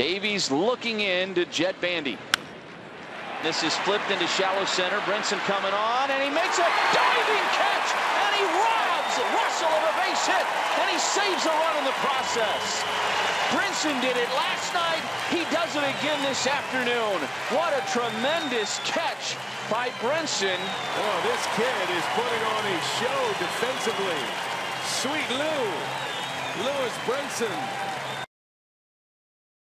Davies looking in to Jett Bandy. This is flipped into shallow center. Brinson coming on, and he makes a diving catch, and he robs Russell of a base hit, and he saves a run in the process. Brinson did it last night. He does it again this afternoon. What a tremendous catch by Brinson. Oh, this kid is putting on a show defensively. Sweet Lou. Lewis Brinson